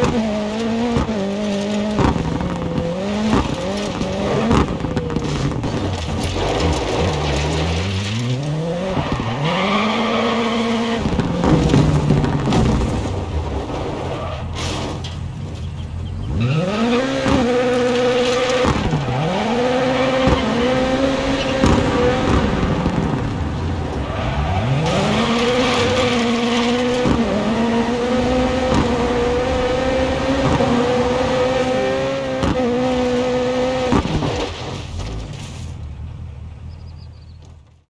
Yeah.